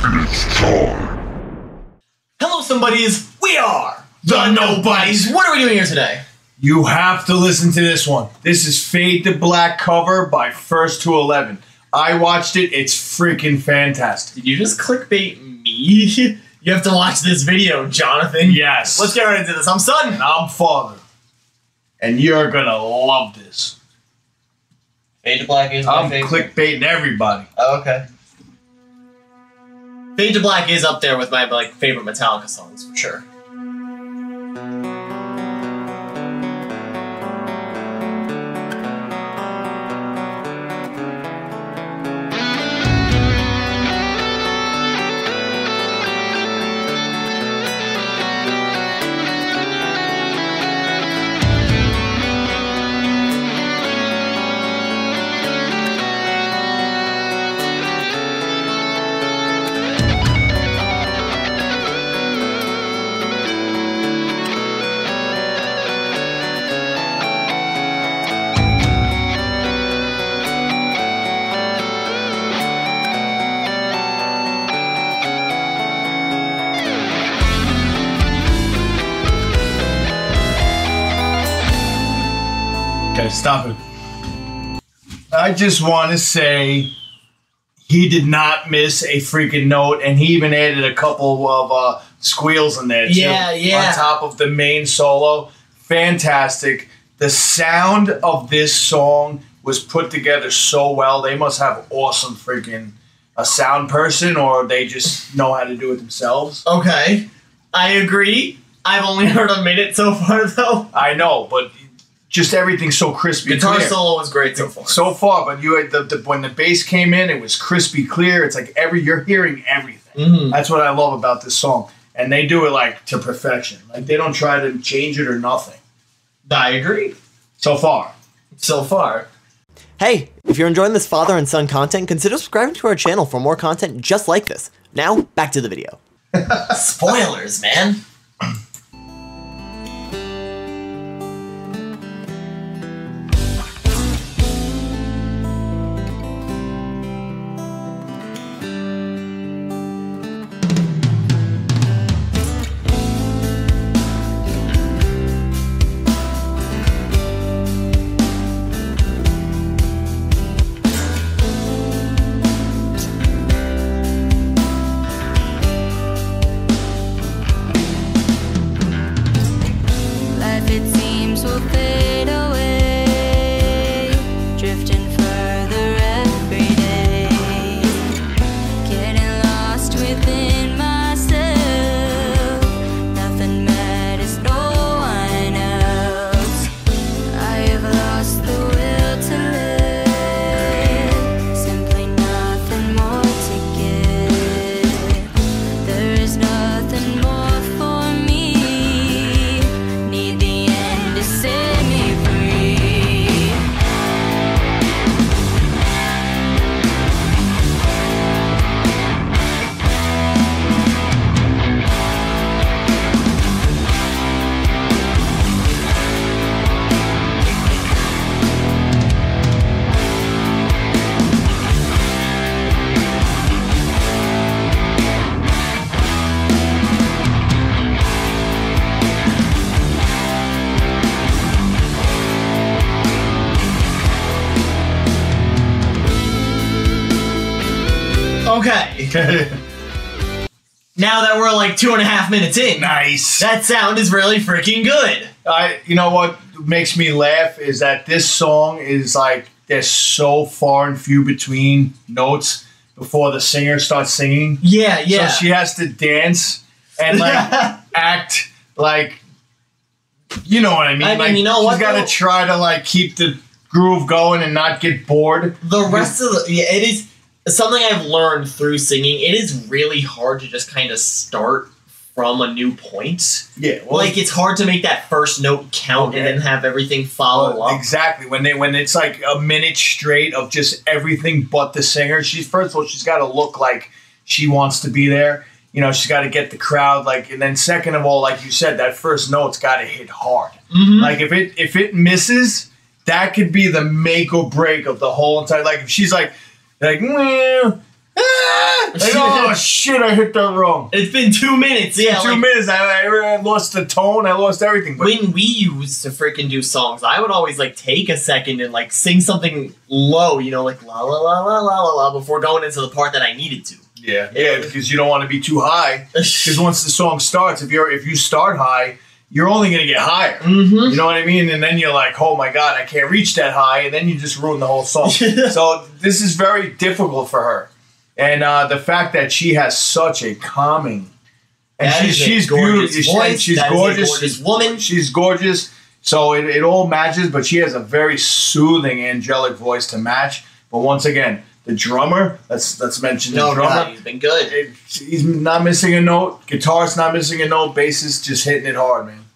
Hello, somebodies. We are the Nobodies. What are we doing here today? You have to listen to this one. This is Fade to Black cover by First to Eleven. I watched it. It's freaking fantastic. Did you just clickbait me? You have to watch this video, Jonathan. Yes. Let's get right into this. I'm son. And I'm father. And you're gonna love this. Fade to Black is my I'm favorite. clickbaiting everybody. Oh, okay. Fade to Black is up there with my like favorite Metallica songs for sure. Okay, stop it. I just want to say he did not miss a freaking note, and he even added a couple of uh, squeals in there too. Yeah, yeah. On top of the main solo, fantastic. The sound of this song was put together so well. They must have awesome freaking a sound person, or they just know how to do it themselves. Okay, I agree. I've only heard a minute so far though. I know, but just everything's so crispy. Guitar clear. solo was great so far. so far, but you had the, the when the bass came in, it was crispy clear. It's like every you're hearing everything. Mhm. That's what I love about this song, and they do it like to perfection. Like they don't try to change it or nothing. I agree. So far, So far. Hey, if you're enjoying this father and son content, consider subscribing to our channel for more content just like this. Now, back to the video. Spoilers, man. now that we're like two and a half minutes in, nice. that sound is really freaking good. I you know what makes me laugh is that this song is like there's so far and few between notes before the singer starts singing. Yeah, yeah. So she has to dance and like act like you know what I mean. I mean, like, you know she's what, got though? to try to like keep the groove going and not get bored. the rest of the yeah, it is something I've learned through singing. It is really hard to just kind of start from a new point. Yeah, well, like it's hard to make that first note count and then have everything follow well, up. exactly when they when it's like a minute straight of just everything but the singer. She's first of all she's got to look like she wants to be there. You know, she's got to get the crowd like, and then second of all, like you said, that first note's got to hit hard. Mhm. Like if it if it misses, that could be the make or break of the whole entire. Like if she's like like well, Like, oh shit, I hit that wrong. It's been two minutes. Yeah, Two like, minutes, I, I lost the tone, I lost everything. But when we used to freaking do songs, I would always like take a second and like sing something low, you know, like la la la la la la la before going into the part that I needed to. yeah, yeah, because you don't want to be too high. Because once the song starts, if you're if you start high, you're only gonna get higher. mm-hmm. You know what I mean? And then you're like, oh my god, I can't reach that high, and then you just ruin the whole song. so this is very difficult for her, and uh, the fact that she has such a calming, and That she's she's gorgeous beautiful. voice. She's That gorgeous. gorgeous She's- woman. She's gorgeous. So it, it all matches, but she has a very soothing, angelic voice to match. But once again, the drummer. Let's let's mention the No, drummer. God, he's been good. It- he's not missing a note. Guitar's not missing a note. Bass is just hitting it hard, man.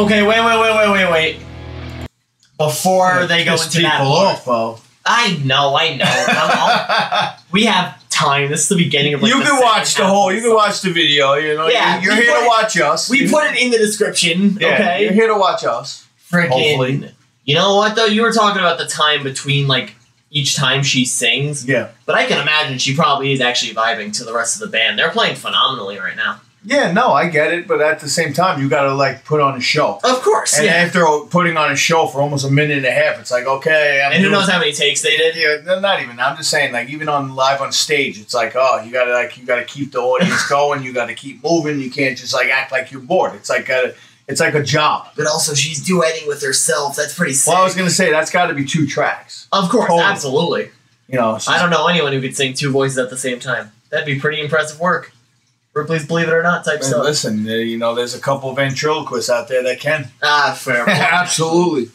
Okay, wait, wait, wait, wait, wait, wait. Before they go into that, off, Bo. I know, I know. All- we have time. This is the beginning of like you can watch the whole. You can watch the video. You know, Yeah, you're here to it- watch us. We put it in the description. Yeah, okay. you're here to watch us. Freaking. Hopefully. You know what though? You were talking about the time between like each time she sings, Yeah, but I can imagine she probably is actually vibing to the rest of the band. They're playing phenomenally right now. Yeah. No, I get it, but at the same time, you got to like put on a show. Of course, And yeah. after putting on a show for almost a minute and a half, it's like okay. I'm and who knows how many takes they did? Yeah, no, not even. I'm just saying, like even on live on stage, it's like, oh, you gotta like you gotta keep the audience going. You gotta keep moving. You can't just like act like you're bored. It's like a, it's like a job. But also, she's duetting with herself. That's pretty sick. Well, I was gonna say that's got to be two tracks. of course, Totally. absolutely. You know, I don't know anyone who could sing two voices at the same time. That'd be pretty impressive work. Ripley's Believe It or Not type Man, stuff. listen, uh, you know, there's a couple ventriloquists out there that can. Ah, fair. Absolutely.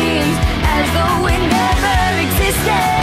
dreams as though it never existed.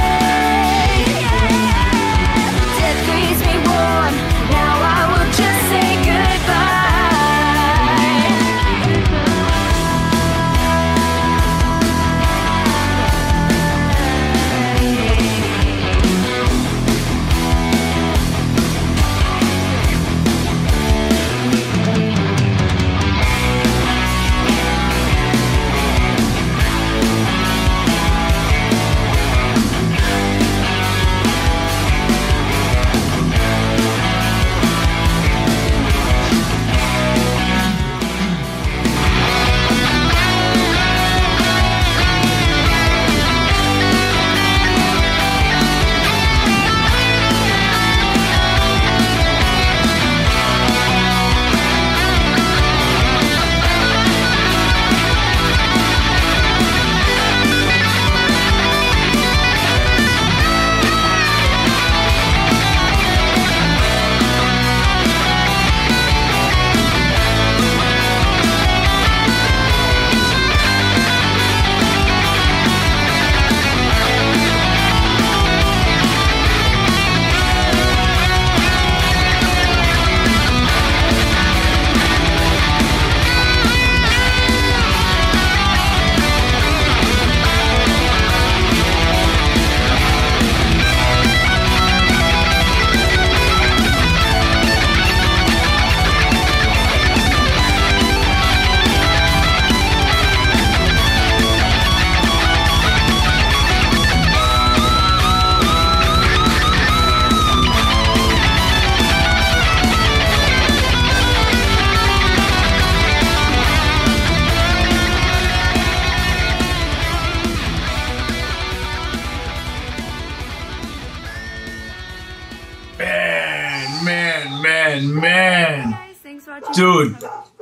Man, man. Dude,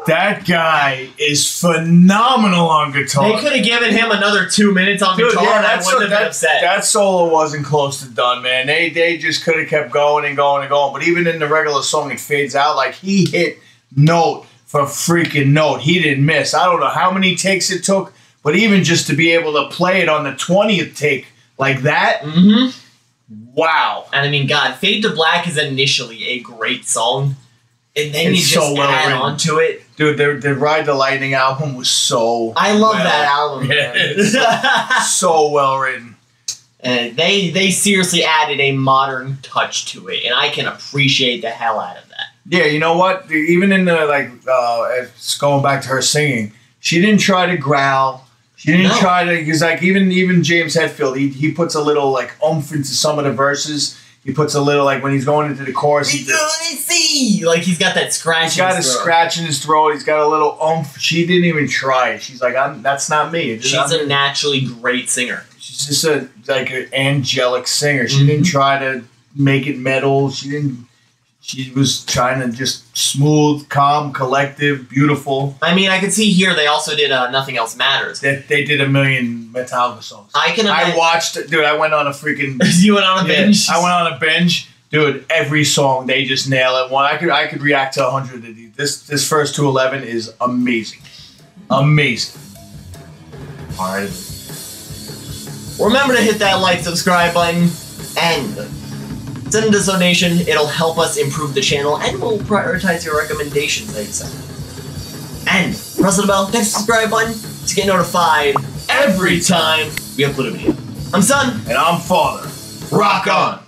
that guy is phenomenal on guitar. They could have given him another two minutes on Dude, guitar, yeah, and I that, wouldn't so- have been that, upset. that solo wasn't close to done, man. They they just could have kept going and going and going. But even in the regular song, it fades out. Like he hit note for freaking note. He didn't miss. I don't know how many takes it took, but even just to be able to play it on the twentieth take like that, hmm wow. And I mean, God, Fade to Black is initially a great song, and then It's you just so well add written. on to it. Dude, the, the Ride the Lightning album was so I love well- that album. Yeah, it's so well written. and they they seriously added a modern touch to it, and I can appreciate the hell out of that. Yeah, you know what? Even in the like, uh, it's going back to her singing, she didn't try to growl. She didn't No. try to because like even even James Hetfield, he he puts a little like oomph into some of the verses. He puts a little like when he's going into the chorus. He, see, like he's got that scratch. he's got in a his throat. scratch in his throat. He's got a little oomph. She didn't even try it. She's like, I'm, that's not me. She's I'm- a naturally great singer. she's just a like an angelic singer. She Mm-hmm. didn't try to make it metal. She didn't. She was trying to just smooth, calm, collective, beautiful. I mean, I can see here they also did uh, Nothing Else Matters. That they did a million Metallica songs. I can I watched, dude. I went on a freaking. you went on a Yeah, binge. I went on a binge, dude. Every song they just nail it. One, I could, I could react to a hundred of these. This, this First to Eleven is amazing, amazing. All right. Remember to hit that like, subscribe button, and send us a donation. It'll help us improve the channel, and we'll prioritize your recommendations next time. And press the bell, hit the subscribe button to get notified every time we upload a video. I'm Son. And I'm father. Rock on.